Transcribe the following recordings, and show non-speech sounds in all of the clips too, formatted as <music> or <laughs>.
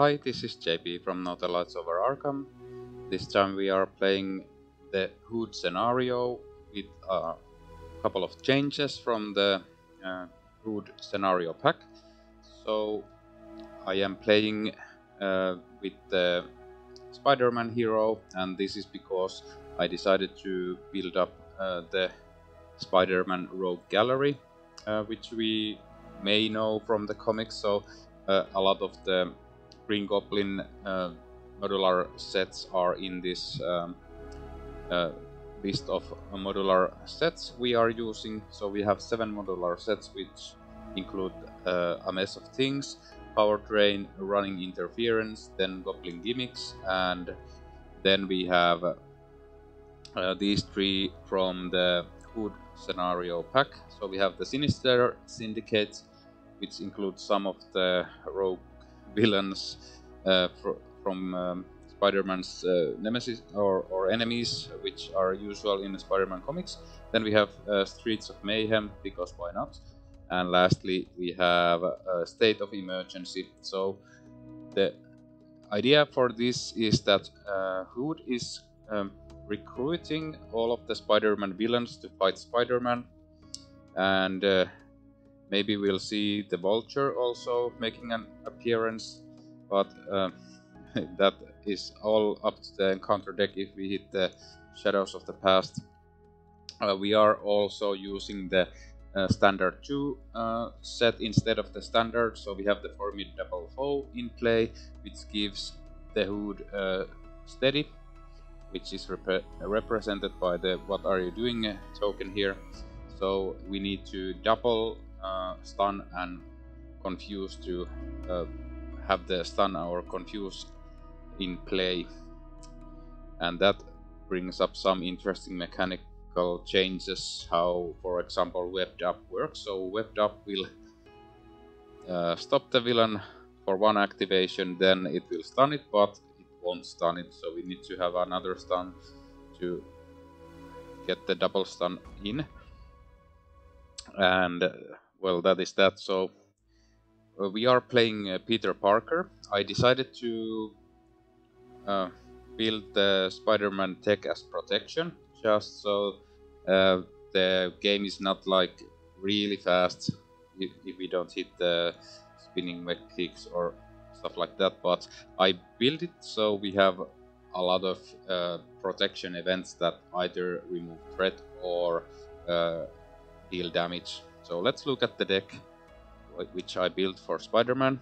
Hi, this is JP from Northern Lights Over Arkham. This time we are playing the Hood scenario with a couple of changes from the uh, Hood scenario pack. So I am playing uh, with the Spider-Man hero and this is because I decided to build up uh, the Spider-Man Rogue Gallery, uh, which we may know from the comics. So uh, a lot of the Green Goblin uh, modular sets are in this um, uh, list of modular sets we are using. So we have seven modular sets which include uh, a mess of things, power drain, running interference, then goblin gimmicks, and then we have uh, these three from the Hood scenario pack. So we have the Sinister Syndicate, which includes some of the rogue villains uh, fr from um, Spider-Man's uh, nemesis or, or, enemies, which are usual in Spider-Man comics. Then we have uh, Streets of Mayhem, because why not? And lastly, we have a State of Emergency. So the idea for this is that Hood is um, recruiting all of the Spider-Man villains to fight Spider-Man, and uh, Maybe we'll see the Vulture also making an appearance, but uh, <laughs> that is all up to the encounter deck if we hit the Shadows of the Past. Uh, we are also using the uh, standard 2 uh, set instead of the standard, so we have the Formidable Foe in play, which gives the Hood uh, steady, which is rep represented by the What Are You Doing token here. So we need to double uh, stun and confuse to uh, have the stun or confuse in play. And that brings up some interesting mechanical changes how for example webbed up works. So webbed up will uh, stop the villain for one activation then it will stun it but it won't stun it. So we need to have another stun to get the double stun in. And well, that is that. So uh, we are playing uh, Peter Parker. I decided to uh, build the Spider-Man tech as protection, just so uh, the game is not like really fast if, if we don't hit the swinging web kicks or stuff like that. But I built it so we have a lot of uh, protection events that either remove threat or uh, deal damage so let's look at the deck which I built for Spider-Man.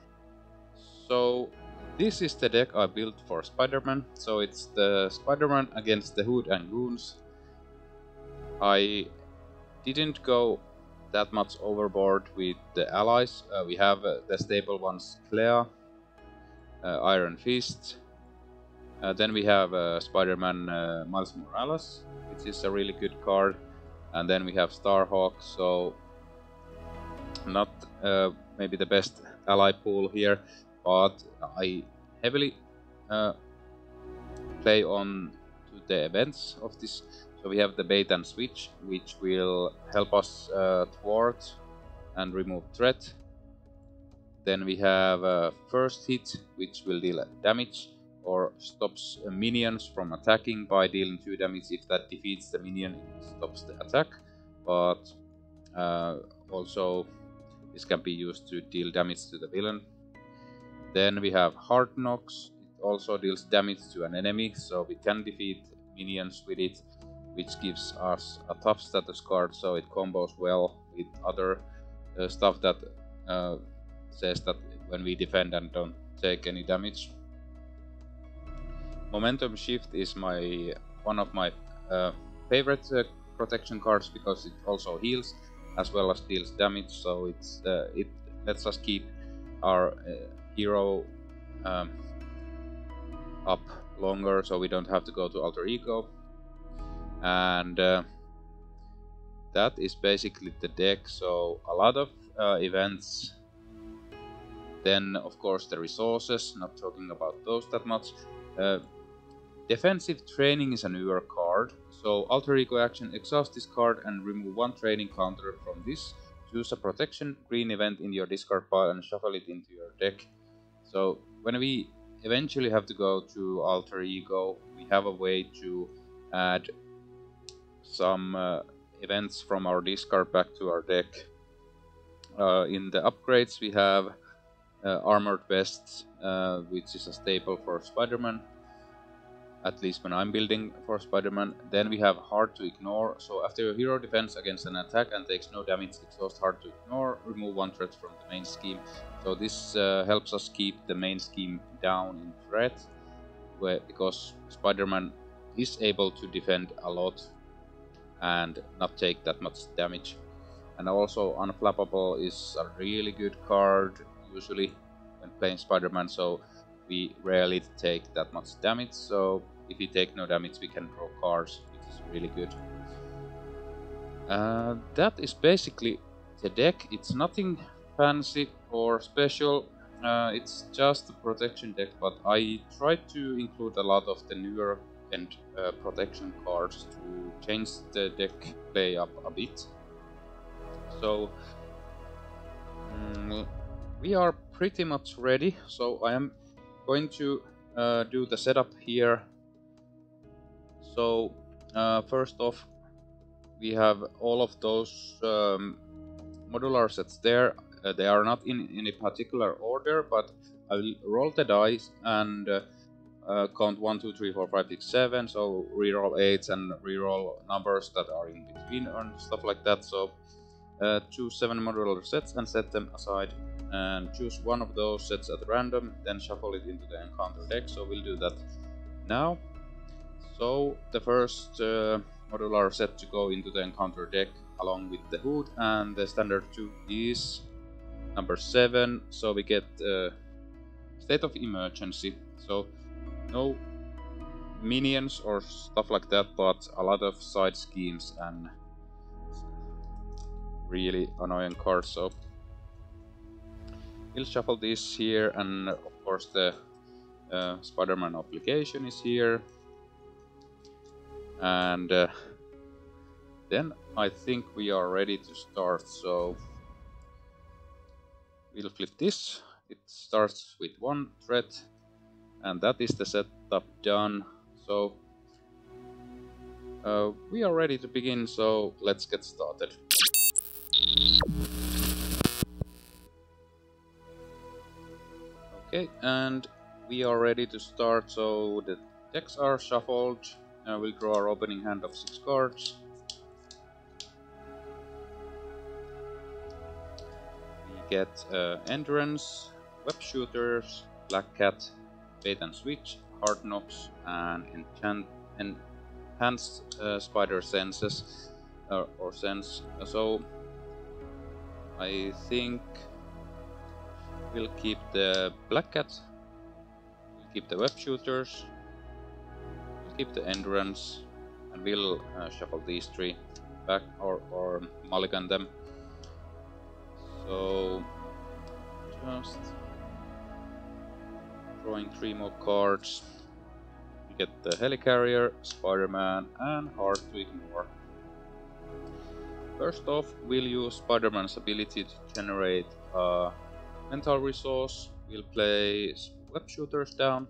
So this is the deck I built for Spider-Man. So it's the Spider-Man against the Hood and Goons. I didn't go that much overboard with the allies. Uh, we have uh, the stable ones Clea, uh, Iron Fist. Uh, then we have uh, Spider-Man uh, Miles Morales, which is a really good card. And then we have Starhawk, so not uh, maybe the best ally pool here, but I heavily uh, play on the events of this. So we have the bait and switch, which will help us uh, thwart and remove threat. Then we have a first hit, which will deal damage or stops minions from attacking by dealing 2 damage. If that defeats the minion, it stops the attack. But uh, also this can be used to deal damage to the villain. Then we have Hard Knocks. It also deals damage to an enemy, so we can defeat minions with it, which gives us a tough status card, so it combos well with other uh, stuff that uh, says that when we defend and don't take any damage. Momentum Shift is my one of my uh, favorite uh, protection cards because it also heals as well as deals damage. So it's uh, it lets us keep our uh, hero um, up longer, so we don't have to go to alter ego. And uh, that is basically the deck. So a lot of uh, events. Then of course the resources. Not talking about those that much. Defensive training is a newer card. So alter ego action, exhaust this card and remove one training counter from this. Choose a protection green event in your discard pile and shuffle it into your deck. So when we eventually have to go to alter ego, we have a way to add some uh, events from our discard back to our deck. Uh, in the upgrades we have uh, armored vests, uh, which is a staple for Spider-Man at least when I'm building for Spider-Man. Then we have hard to ignore, so after your hero defends against an attack and takes no damage, it's exhaust hard to ignore, remove one threat from the main scheme. So this uh, helps us keep the main scheme down in threat, where, because Spider-Man is able to defend a lot and not take that much damage. And also Unflappable is a really good card, usually when playing Spider-Man, so we rarely take that much damage, so if we take no damage we can draw cards, which is really good. Uh, that is basically the deck, it's nothing fancy or special, uh, it's just a protection deck, but I tried to include a lot of the newer and uh, protection cards to change the deck play up a bit. So mm, we are pretty much ready, so I am going to uh, do the setup here. So uh, first off, we have all of those um, modular sets there. Uh, they are not in any particular order, but I will roll the dice and uh, uh, count 1, 2, 3, 4, 5, 6, 7. So reroll 8s and reroll numbers that are in between and stuff like that. So uh, choose 7 modular sets and set them aside and choose one of those sets at random, then shuffle it into the encounter deck. So we'll do that now. So the first uh, modular set to go into the encounter deck along with the hood and the standard 2 is number 7. So we get uh, State of Emergency. So no minions or stuff like that, but a lot of side schemes and really annoying cards. So we'll shuffle this here and of course the uh, Spider-Man obligation is here. And uh, then I think we are ready to start so we'll flip this. It starts with one thread and that is the setup done. So uh, we are ready to begin so let's get started Okay, and we are ready to start, so the decks are shuffled. Uh, we'll draw our opening hand of 6 cards. We get uh, Endurance, Web Shooters, Black Cat, Bait and Switch, Hard Knocks, and Enchant Enhanced uh, Spider Senses, uh, or Sense. So, I think We'll keep the Black Cat. We'll keep the Web Shooters. We'll keep the Endurance. And we'll uh, shuffle these three back or, or mulligan them. So, just drawing three more cards. We get the Helicarrier, Spider-Man, and Hard to Ignore. First off, we'll use Spider-Man's ability to generate a mental resource. We'll place web shooters down.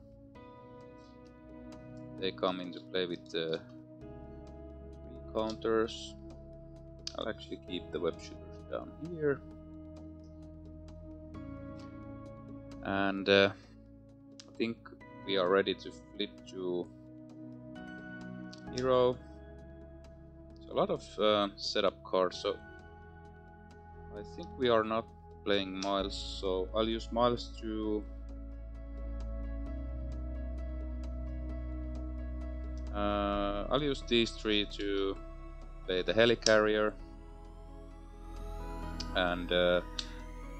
They come into play with the three counters. I'll actually keep the web shooters down here. And uh, I think we are ready to flip to hero. A lot of uh, setup cards, so I think we are not playing Miles, so I'll use Miles to uh, I'll use these three to play the Helicarrier. And uh,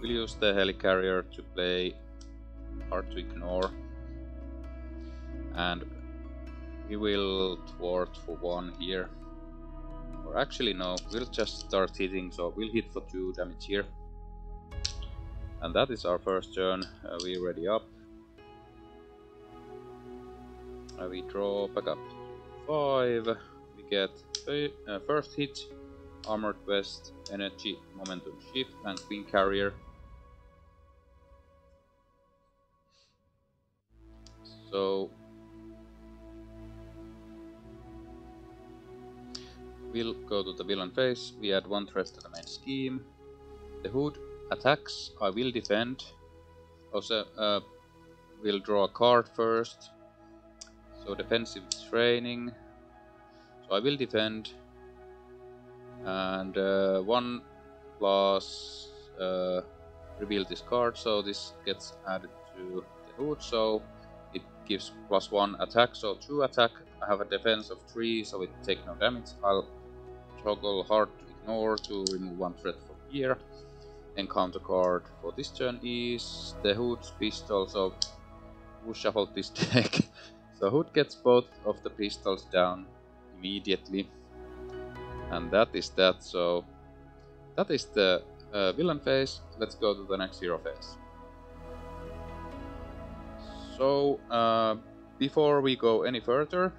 we'll use the Helicarrier to play Hard to Ignore. And we will thwart for one here. Or actually no, we'll just start hitting so we'll hit for 2 damage here and that is our first turn. Uh, we ready up. Uh, we draw back up. Five. We get uh, first hit, armored vest, energy, momentum shift, and Quincarrier. So we'll go to the villain phase. We add one threat to the main scheme. The hood attacks. I will defend. Also, uh, we'll draw a card first. So defensive training. So I will defend. And uh, one plus uh, reveal this card. So this gets added to the hood. So it gives plus one attack. So two attack. I have a defense of three, so it take no damage. I'll toggle hard to ignore to remove one threat from here. Encounter card for this turn is the Hood's pistol, so who shuffled this <laughs> deck? so Hood gets both of the pistols down immediately. And that is that, so that is the uh, villain phase. Let's go to the next hero phase. So, uh, before we go any further,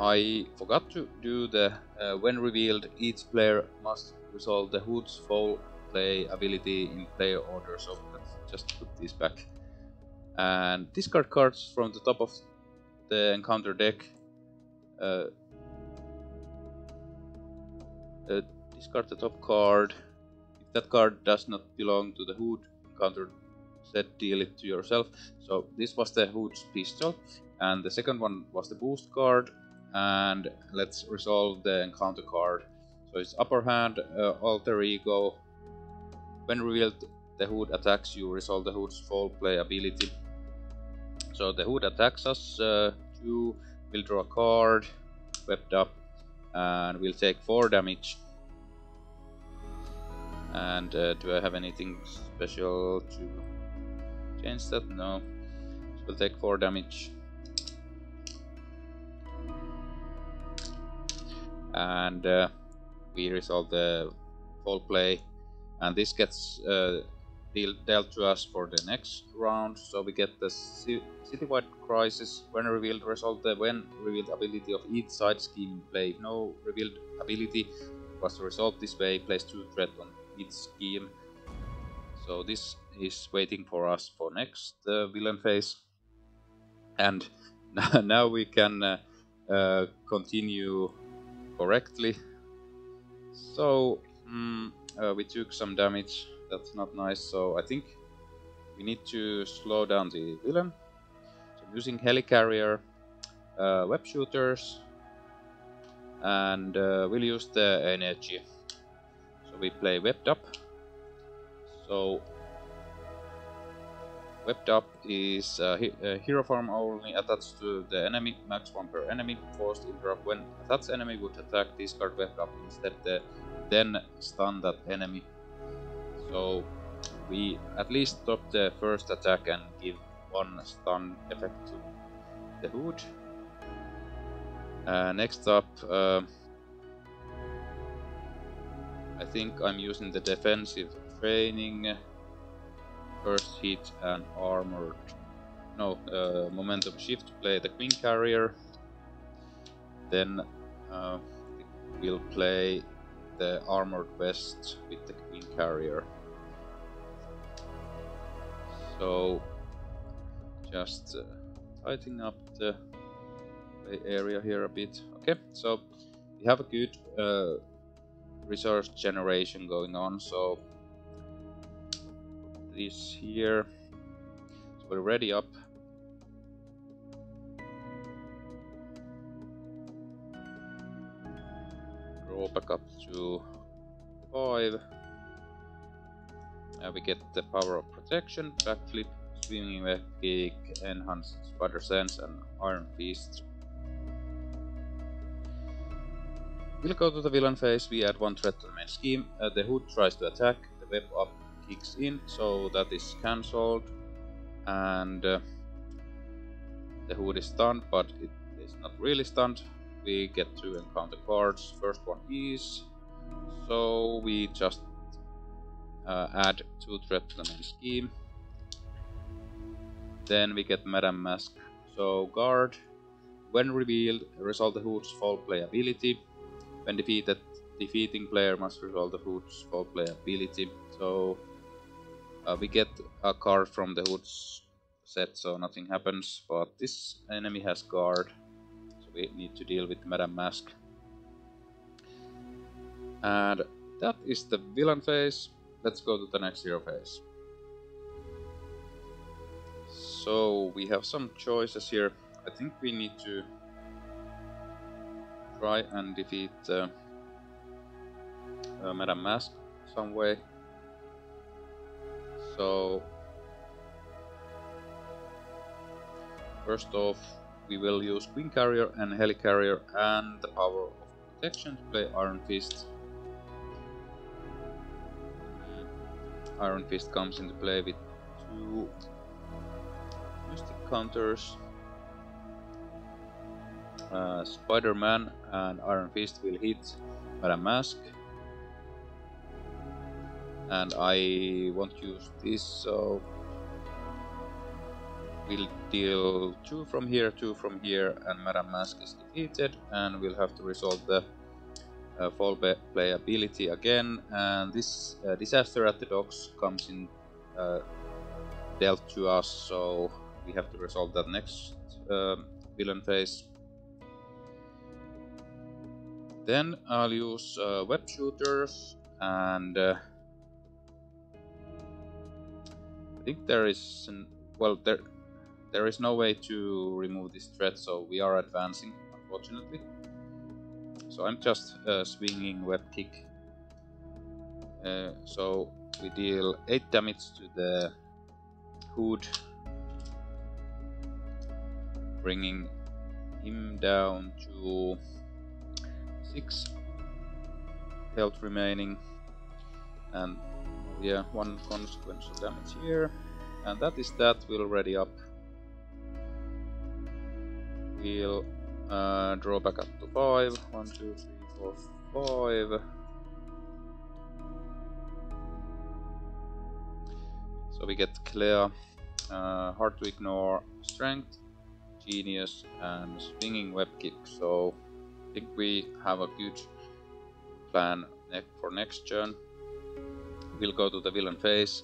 I forgot to do the uh, when revealed each player must resolve the Hood's foul play ability in player order so let's just put these back. And discard cards from the top of the encounter deck. Uh, uh, discard the top card. If that card does not belong to the Hood encounter set deal it to yourself. So this was the Hood's pistol and the second one was the boost card. And let's resolve the encounter card. So it's upper hand, uh, alter ego. When revealed, the hood attacks you, resolve the hood's foul play ability. So the hood attacks us, uh, you will draw a card, Webbed up, and we'll take 4 damage. And uh, do I have anything special to change that? No. So we'll take 4 damage. and uh, we resolve the foul play. And this gets uh, deal, dealt to us for the next round. So we get the citywide crisis. When revealed resolve the when revealed ability of each side scheme play. If no revealed ability was resolved this way place two threat on each scheme. So this is waiting for us for next uh, villain phase. And <laughs> now we can uh, uh, continue correctly. So, mm, uh, we took some damage, that's not nice, so I think we need to slow down the villain. So I'm using helicarrier, uh, web shooters, and uh, we'll use the energy. So we play webbed up. So Webbed up is a hero form only attached to the enemy, max 1 per enemy, forced interrupt when attached enemy would attack, discard webbed up instead, the, then stun that enemy. So we at least stop the first attack and give one stun effect to the hood. Uh, next up, uh, I think I'm using the defensive training first hit and armored no uh, momentum shift play the Quincarrier. Then uh, we'll play the armored vest with the queen carrier. So just uh, tighten up the area here a bit. Okay so we have a good uh, resource generation going on so this here. So we're ready up. Roll back up to 5. Now we get the power of protection, backflip, swinging web kick, enhanced spider sense and iron fist. We'll go to the villain phase, we add one threat to the main scheme, uh, the hood tries to attack, the web up kicks in, so that is cancelled. And uh, the hood is stunned, but it is not really stunned. We get to encounter cards. First one is, so we just uh, add two threat to the main scheme. Then we get Madame Masque. So guard, when revealed, resolve the hood's foul play ability. When defeated, defeating player must resolve the hood's foul play ability. So uh, we get a card from the Hood's set, so nothing happens, but this enemy has guard, so we need to deal with Madame Masque. And that is the villain phase. Let's go to the next hero phase. So we have some choices here. I think we need to try and defeat uh, uh, Madame Masque some way. So first off, we will use Quincarrier and Helicarrier and the power of protection to play Iron Fist. Iron Fist comes into play with two mystic counters. Uh, Spider-Man and Iron Fist will hit Madame Masque. And I won't use this, so we'll deal two from here, two from here, and Madame Masque is defeated, and we'll have to resolve the uh, foul play ability again. And this uh, disaster at the docks comes in uh, dealt to us, so we have to resolve that next um, villain phase. Then I'll use uh, web shooters and think there is an, well there there is no way to remove this threat so we are advancing unfortunately. So I'm just uh, swinging web kick. Uh, so we deal 8 damage to the hood bringing him down to 6 health remaining and yeah one consequential damage here. And that is that. We'll ready up. We'll uh, draw back up to 5 1 2 3 4 5 so we get Clea uh, hard to ignore strength genius and swinging web kick. So I think we have a good plan for next turn. We'll go to the villain phase.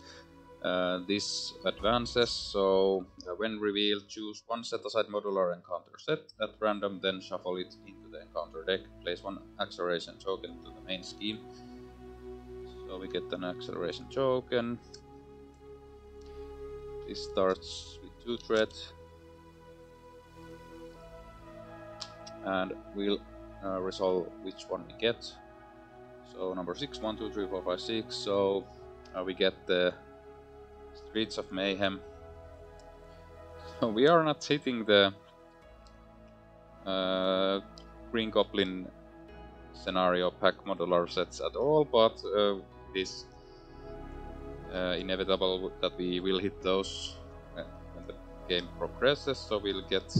Uh, this advances, so uh, when revealed, choose one set-aside modular encounter set at random, then shuffle it into the encounter deck. Place one acceleration token to the main scheme. So we get an acceleration token. This starts with two threat. And we'll uh, resolve which one we get. So number 6, 1, 2, 3, 4, 5, 6. So uh, we get the Streets of Mayhem. So <laughs> we are not hitting the uh, Green Goblin scenario pack modular sets at all, but uh, it is uh, inevitable that we will hit those when the game progresses, so we'll get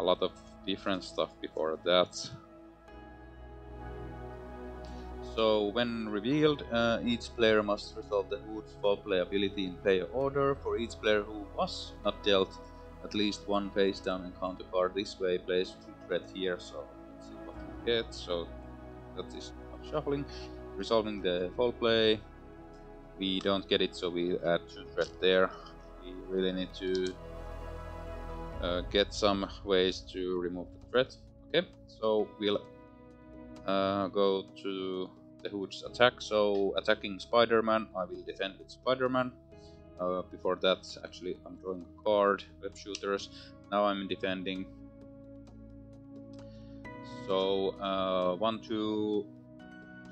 a lot of different stuff before that. So when revealed, uh, each player must resolve the Hood's foul play ability in player order. For each player who was not dealt at least one face down encounter card this way, plays threat here, so let's see what we get. So that is shuffling. Resolving the foul play. We don't get it, so we add two threat there. We really need to uh, get some ways to remove the threat. Okay, so we'll uh, go to the Hood's attack. So attacking Spider-Man, I will defend with Spider-Man. Uh, before that, actually, I'm drawing a card, web shooters. Now I'm defending. So uh, one, two,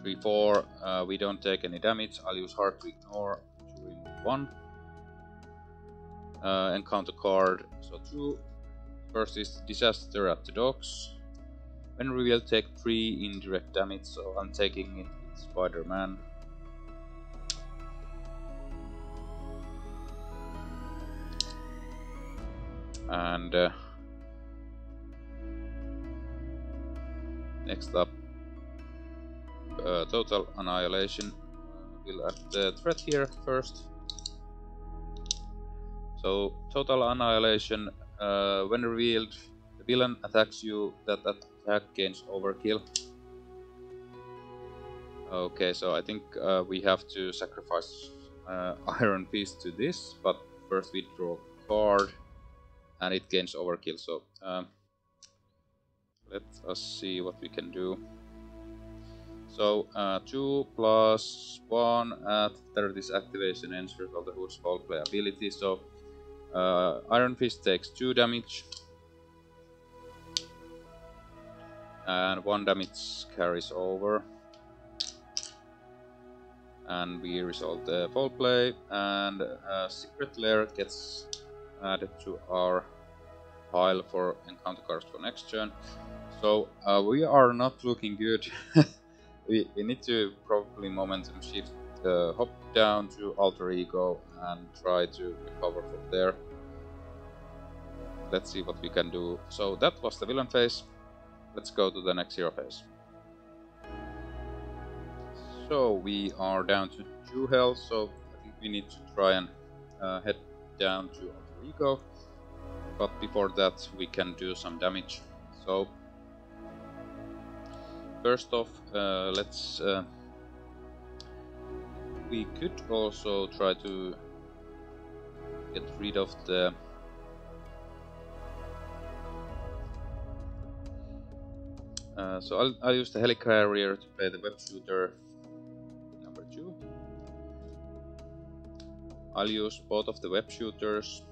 three, four. Uh, we don't take any damage. I'll use hard to ignore to remove one. Uh, encounter card. So two. First is disaster at the docks. When revealed, take 3 indirect damage, so I'm taking it Spider-Man. And uh, next up, uh, Total Annihilation. We'll add the threat here first. So, Total Annihilation, uh, when revealed, the villain attacks you that attack gains overkill. Okay, so I think uh, we have to sacrifice uh, <laughs> Iron Fist to this, but first we draw card and it gains overkill. So um, let us see what we can do. So uh, 2 plus 1 after this activation ensures all the Hood's foul play ability. So uh, Iron Fist takes 2 damage. And 1 damage carries over. And we resolve the foul play and uh, Secret Lair gets added to our pile for encounter cards for next turn. So uh, we are not looking good. <laughs> we, we need to probably momentum shift, uh, hop down to alter ego and try to recover from there. Let's see what we can do. So that was the villain phase. Let's go to the next hero phase. So we are down to 2 health, so I think we need to try and uh, head down to alter ego. But before that we can do some damage. So first off, uh, let's... Uh, we could also try to get rid of the... Uh, so I'll, I'll use the helicarrier to play the web shooter I'll use both of the web shooters.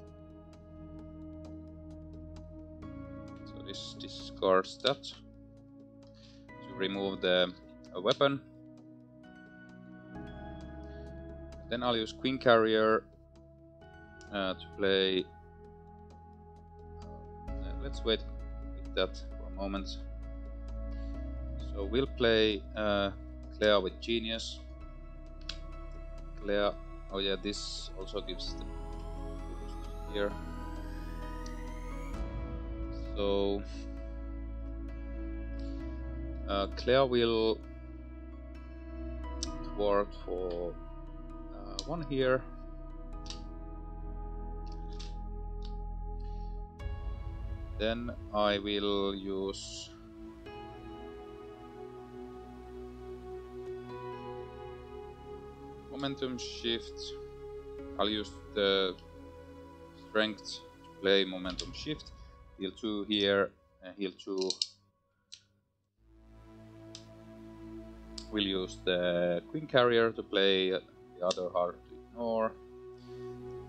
So this discards that To remove the weapon. Then I'll use Quincarrier uh, to play. Uh, let's wait with that for a moment. So we'll play uh, Clea with Genius. Clea. Oh yeah, this also gives the here. So uh, Clea will work for uh, one here. Then I will use momentum shift. I'll use the strength to play momentum shift. Heal 2 here, and heal 2 we'll use the Quincarrier to play the other hard to ignore.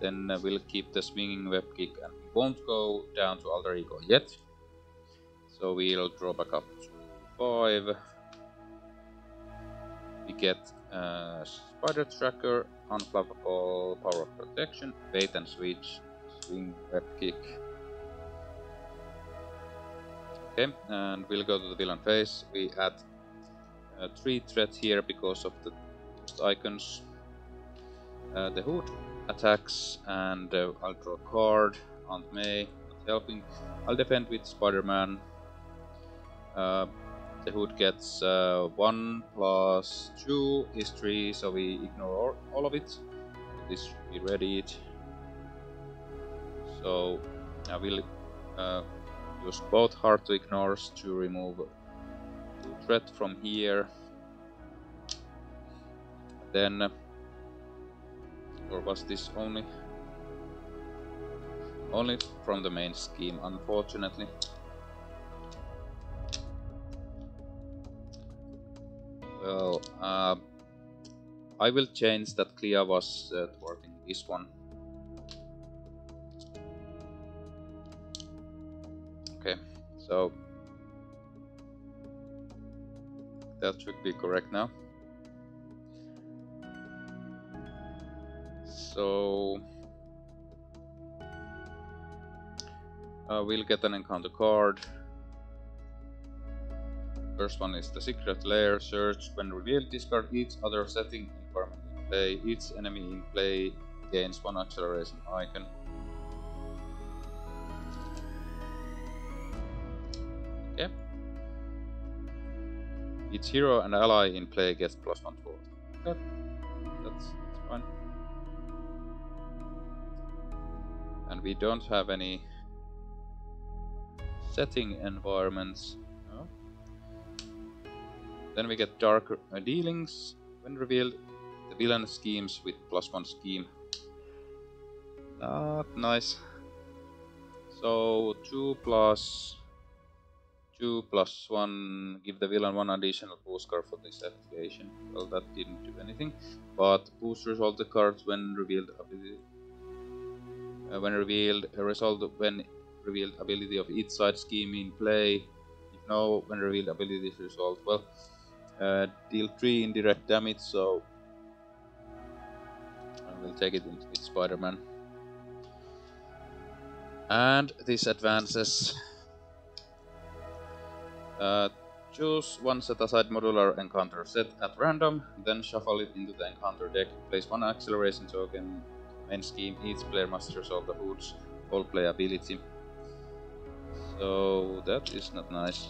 Then uh, we'll keep the swinging web kick and we won't go down to alter ego yet. So we'll draw back up to 5. We get uh, Spider Tracker, Unflappable, Power of Protection, Bait and Switch, Swing Web Kick. Okay, and we'll go to the villain phase. We add uh, three threats here because of the icons. Uh, the hood attacks and uh, I'll draw a card. Aunt May helping. I'll defend with Spider-Man. Uh, the hood gets uh, 1 plus 2 is 3, so we ignore all, of it. This should be readied. So I will uh, use both hard to ignores to remove the threat from here. Then, or was this only only from the main scheme, unfortunately. Well, uh, I will change that Clea was uh, this one. Okay, so that should be correct now. So uh, we'll get an encounter card. First one is the secret lair search. When revealed, discard each other setting environment in play. Each enemy in play gains one acceleration icon. Okay. Each hero and ally in play gets plus one to Okay. That's, that's fine. And we don't have any setting environments. Then we get dark uh, dealings. When revealed, the villain schemes with plus one scheme. Not nice. So 2 plus 2 plus 1, give the villain one additional boost card for this activation. Well, that didn't do anything. But boost resolve the cards when revealed ability. Uh, when revealed, a result when revealed ability of each side scheme in play. If no, when revealed ability is resolved. Well, uh, deal 3 indirect damage, so I will take it with Spider-Man. And this advances. Uh, choose one set aside modular encounter set at random, then shuffle it into the encounter deck. Place one acceleration token. Main scheme, each player must resolve the hood's all playability. So that is not nice.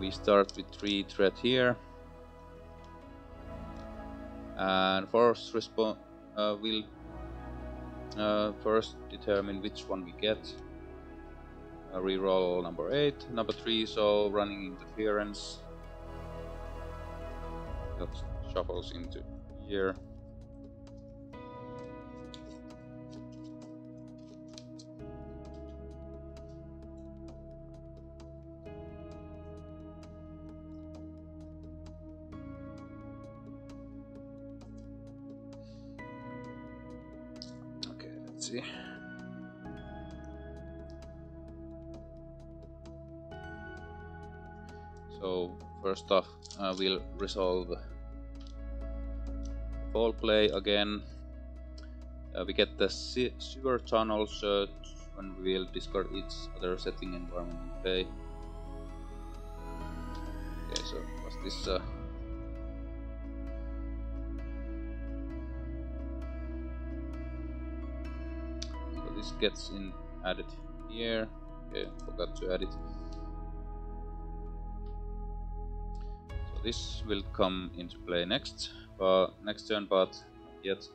We start with 3 threat here. And first response uh, will uh, first determine which one we get. Uh, reroll number 8. Number 3, so running interference. That shuffles into here. See. So first off, uh, we'll resolve foul play again. Uh, we get the sewer tunnel search when we will discard each other setting environment in play. Okay, so was this uh, gets in added here. Okay, forgot to add it. So this will come into play next, but next turn, but yet.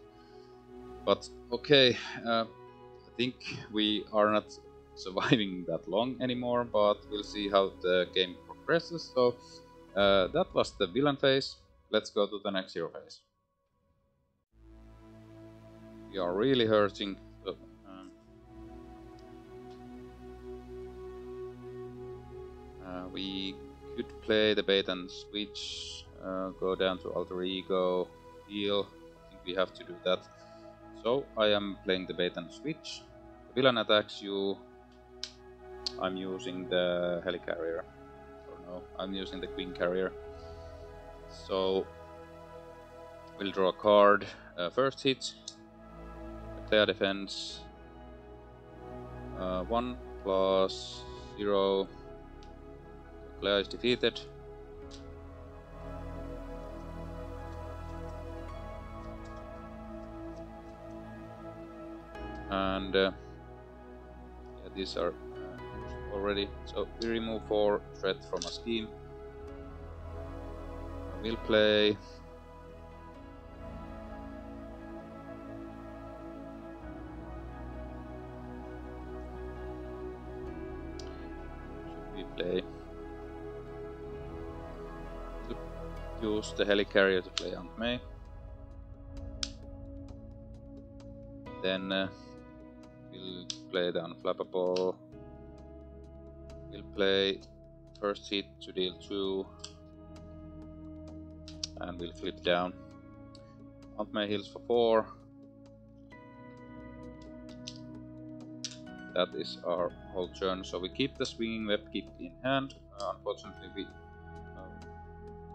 But okay, uh, I think we are not <laughs> surviving that long anymore, but we'll see how the game progresses. So uh, that was the villain phase. Let's go to the next hero phase. We are really hurting we could play the bait and switch, uh, go down to alter ego, heal. I think we have to do that. So I am playing the bait and switch. The villain attacks you. I'm using the helicarrier. Or no, I'm using the Quincarrier. So we'll draw a card. Uh, first hit, player defense. Uh, 1 plus 0 Player is defeated. And uh, yeah, these are uh, already. So we remove four threat from a scheme. We'll play use the helicarrier to play Aunt May. Then uh, we'll play down Flappable. We'll play first hit to deal 2 and we'll flip down. Aunt May heals for 4. That is our whole turn, so we keep the swinging web kick in hand. Uh, unfortunately, we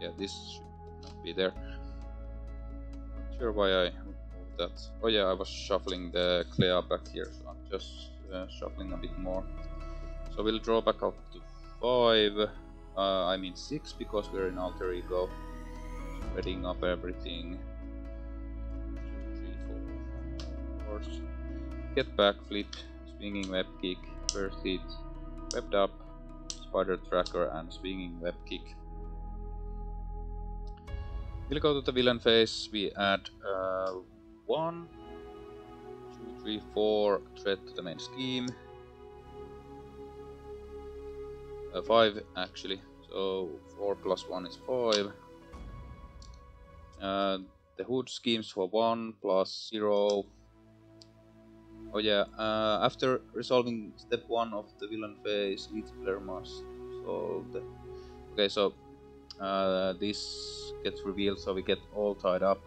yeah, this should not be there. Not sure why I removed that. Oh yeah, I was shuffling the Clea back here, so I'm just uh, shuffling a bit more. So we'll draw back up to 5. Uh, I mean 6 because we're in Alter Ego. Spreading up everything. 2, 3, 4, of course. Get back, flip, swinging web kick, first hit, webbed up, spider tracker and swinging web kick. We'll go to the villain phase. We add uh, one, two, three, four threat to the main scheme. Uh, 5 actually. So 4 plus 1 is 5. Uh, the hood schemes for 1 plus 0. Oh yeah, uh, after resolving step 1 of the villain phase, each player must solve the... Okay, so uh, this gets revealed so we get all tied up.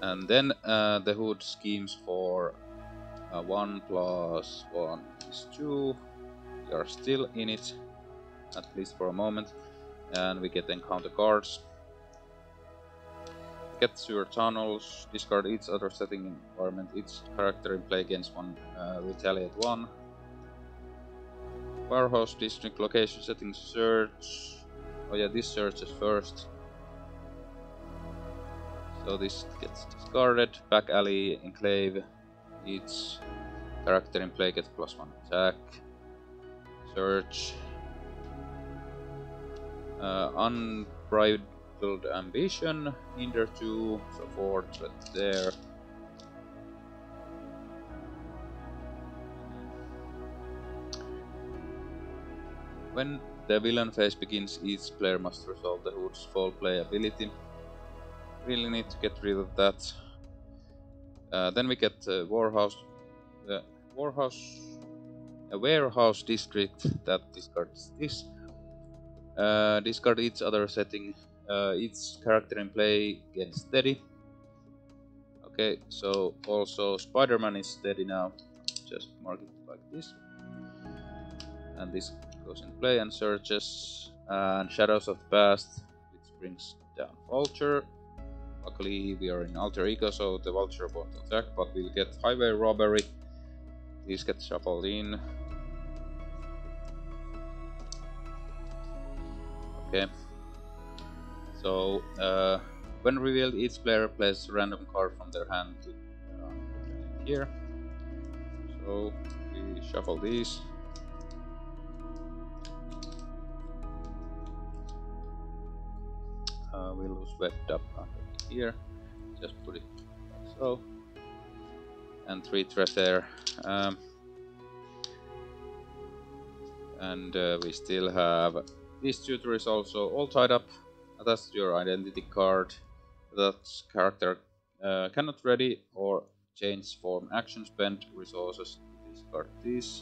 And then uh, the hood schemes for uh, 1 plus 1 is 2. We are still in it, at least for a moment. And we get encounter cards. Get sewer tunnels, discard each other setting environment, each character in play against one, uh, retaliate 1. Warehouse district location settings search. Oh yeah, this searches first. So this gets discarded. Back alley, enclave. Each character in play gets plus one attack. Search. Uh, unbridled ambition. Hinder 2. So 4 there. When the villain phase begins, each player must resolve the hood's foul play ability. Really need to get rid of that. Uh, then we get uh, Warehouse, the Warehouse, a Warehouse district that discards this. Uh, discard each other setting. Uh, each character in play gets steady. Okay, so also Spider-Man is steady now. Just mark it like this. And this goes in play and searches and Shadows of the Past, which brings down Vulture. Luckily we are in Alter Ego, so the Vulture won't attack, but we'll get Highway Robbery. These get shuffled in. Okay. So, uh, when revealed, each player plays a random card from their hand to uh, here. So, we shuffle these. We lose webbed up under here just put it like so. And three treasure um, and uh, we still have this these is also all tied up. That's your identity card. That character uh, cannot ready or change form action spend resources discard this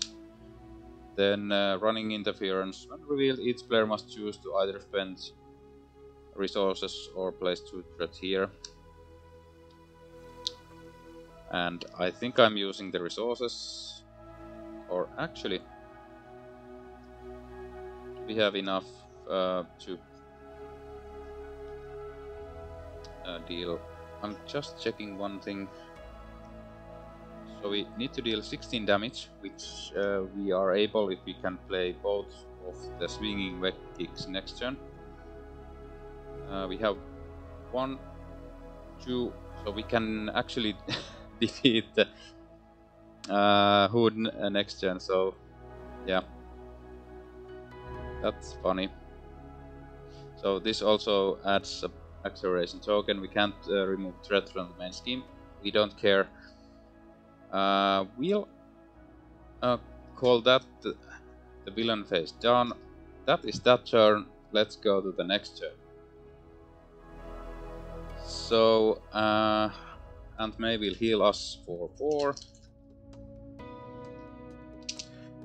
then uh, running interference. When revealed each player must choose to either spend resources or place to threats here. And I think I'm using the resources, or actually, we have enough uh, to uh, deal. I'm just checking one thing. So we need to deal 16 damage, which uh, we are able if we can play both of the swinging web kicks next turn. Uh, we have one, two, so we can actually <laughs> defeat uh, Hood uh, next gen. So, yeah, that's funny. So this also adds a acceleration token. We can't uh, remove threat from the main scheme. We don't care. Uh, we'll uh, call that the villain phase done. That is that turn. Let's go to the next turn. So, uh, Aunt May will heal us for 4.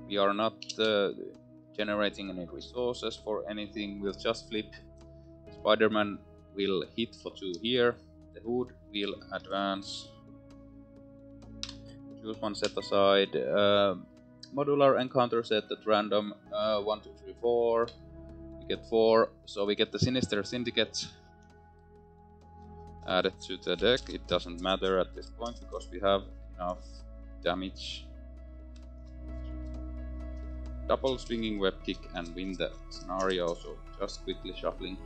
We are not uh, generating any resources for anything, we'll just flip. Spider-Man will hit for 2 here. The Hood will advance. Choose one set aside. Uh, modular encounter set at random. Uh, 1, 2, 3, 4. We get 4, so we get the Sinister Syndicate added to the deck. It doesn't matter at this point because we have enough damage. Double swinging web kick and win the scenario, so just quickly shuffling.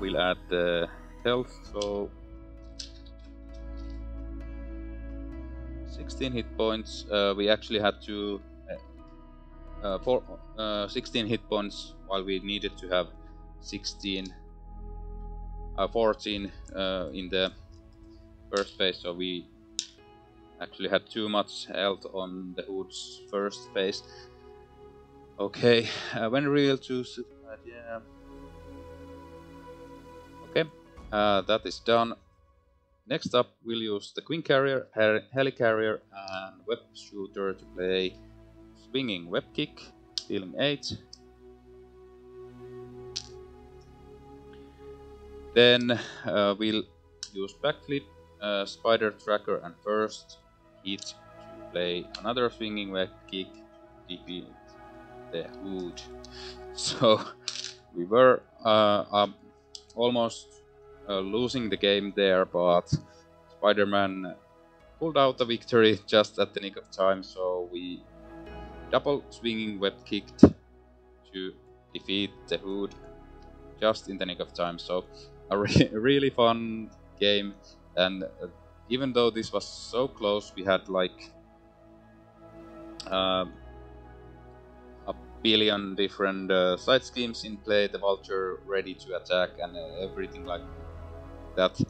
We'll add the health, so 16 hit points. Uh, we actually had to uh, uh four, uh, 16 hit points while we needed to have 16 uh, 14 uh, in the first phase, so we actually had too much health on the Hood's first phase. Okay, uh, when real to uh, yeah. Okay, uh, that is done. Next up, we'll use the Quincarrier, Helicarrier, and Web Shooter to play Swinging Web Kick, dealing 8. Then uh, we'll use Backflip, uh, Spider Tracker, and first hit to play another Swinging Web Kick defeat the Hood. <laughs> So we were um, almost uh, losing the game there, but Spider-Man pulled out the victory just at the nick of time, so we double swinging web kicked to defeat the Hood just in the nick of time. So a re <laughs> really fun game, and uh, even though this was so close, we had like uh, a billion different uh, side schemes in play, the Vulture ready to attack, and uh, everything like that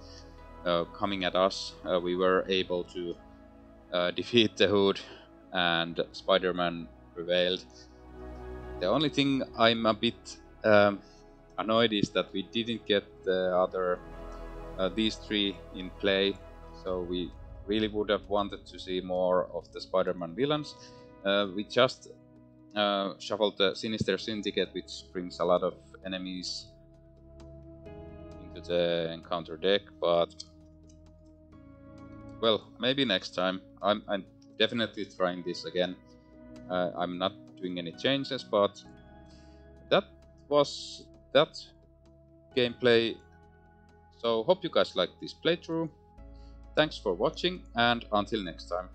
uh, coming at us, uh, we were able to <laughs> defeat the Hood and Spider-Man prevailed. The only thing I'm a bit um, annoyed is that we didn't get the other uh, these three in play, so we really would have wanted to see more of the Spider-Man villains. Uh, we just uh, shuffled the Sinister Syndicate, which brings a lot of enemies into the encounter deck, but well, maybe next time. I'm, I'm definitely trying this again. Uh, I'm not doing any changes, but that was that gameplay. So hope you guys liked this playthrough. Thanks for watching and until next time.